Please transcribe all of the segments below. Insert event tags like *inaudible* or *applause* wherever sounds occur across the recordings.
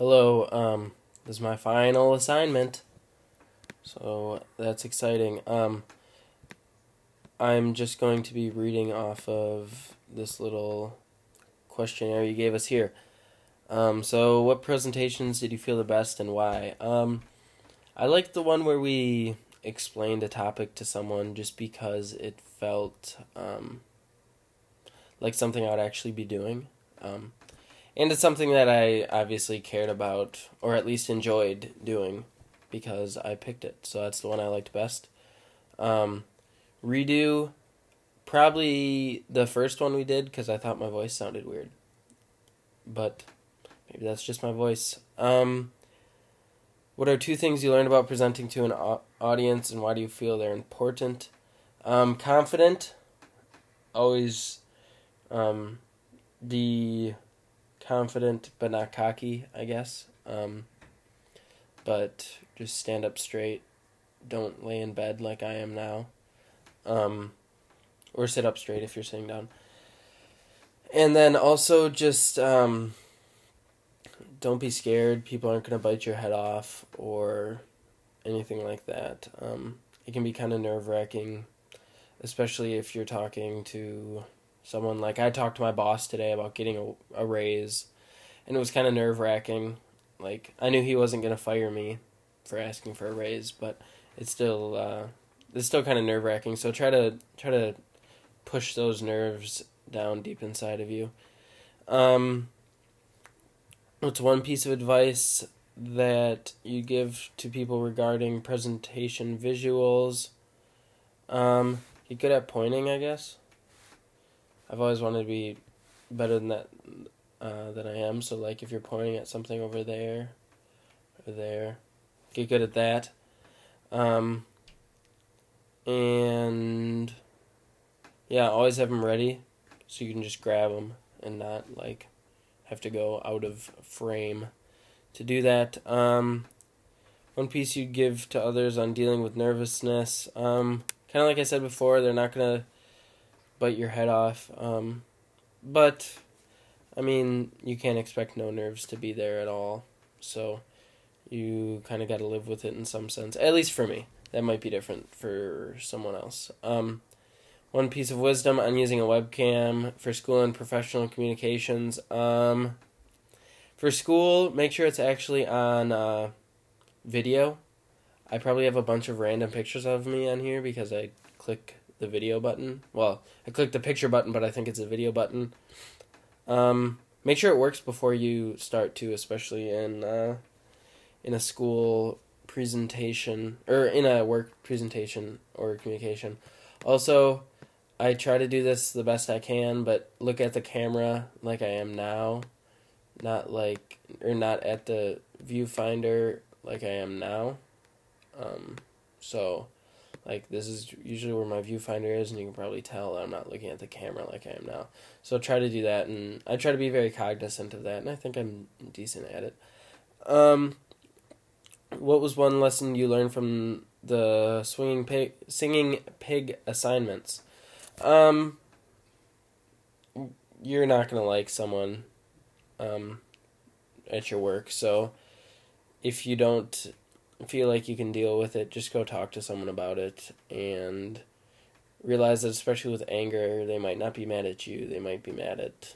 Hello, um, this is my final assignment. So that's exciting. Um, I'm just going to be reading off of this little questionnaire you gave us here. Um, so, what presentations did you feel the best and why? Um, I liked the one where we explained a topic to someone just because it felt um, like something I would actually be doing. Um, and it's something that I obviously cared about, or at least enjoyed doing, because I picked it. So that's the one I liked best. Um, redo, probably the first one we did, because I thought my voice sounded weird. But maybe that's just my voice. Um, what are two things you learned about presenting to an audience, and why do you feel they're important? Um, confident, always um, be confident but not cocky, I guess. Um, but just stand up straight. Don't lay in bed like I am now. Um, or sit up straight if you're sitting down. And then also just um, don't be scared. People aren't going to bite your head off or anything like that. Um, it can be kind of nerve wracking, especially if you're talking to someone like I talked to my boss today about getting a, a raise, and it was kind of nerve wracking. Like I knew he wasn't gonna fire me for asking for a raise, but it's still uh, it's still kind of nerve wracking. So try to try to push those nerves down deep inside of you. Um, what's one piece of advice that you give to people regarding presentation visuals? Um, you good at pointing, I guess. I've always wanted to be better than that uh, than I am. So like if you're pointing at something over there, or there, get good at that. Um, and yeah, always have them ready, so you can just grab them and not like have to go out of frame to do that. Um, one piece you'd give to others on dealing with nervousness. Um, kind of like I said before, they're not gonna bite your head off. Um, but I mean, you can't expect no nerves to be there at all. So you kind of got to live with it in some sense. At least for me. That might be different for someone else. Um, one piece of wisdom on using a webcam for school and professional communications. Um, for school, make sure it's actually on uh, video. I probably have a bunch of random pictures of me on here because I click the video button. Well, I clicked the picture button, but I think it's a video button. Um, make sure it works before you start to, especially in uh, in a school presentation or in a work presentation or communication. Also, I try to do this the best I can, but look at the camera like I am now, not like or not at the viewfinder like I am now. Um, so like this is usually where my viewfinder is, and you can probably tell I'm not looking at the camera like I am now. So I try to do that, and I try to be very cognizant of that, and I think I'm decent at it. Um, what was one lesson you learned from the swinging pig, singing pig assignments? Um, you're not gonna like someone, um, at your work, so if you don't feel like you can deal with it, just go talk to someone about it and realize that especially with anger, they might not be mad at you. They might be mad at,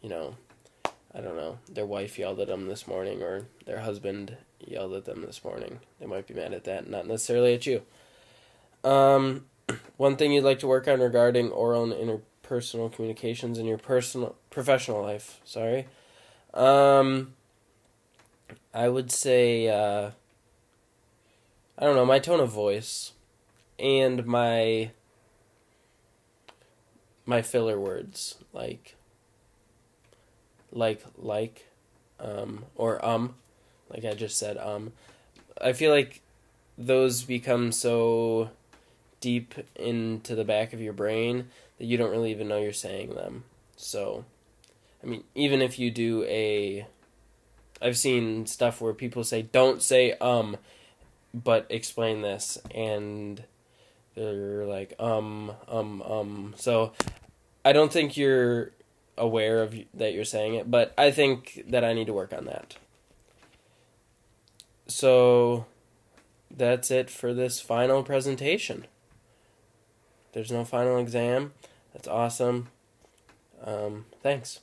you know, I don't know, their wife yelled at them this morning or their husband yelled at them this morning. They might be mad at that, not necessarily at you. Um, *clears throat* one thing you'd like to work on regarding oral and interpersonal communications in your personal professional life. Sorry. Um, I would say uh, I don't know, my tone of voice and my my filler words like like like um or um like I just said um I feel like those become so deep into the back of your brain that you don't really even know you're saying them. So I mean even if you do a I've seen stuff where people say don't say um but explain this and they're like um um um so i don't think you're aware of that you're saying it but i think that i need to work on that so that's it for this final presentation. There's no final exam. That's awesome. Um, thanks.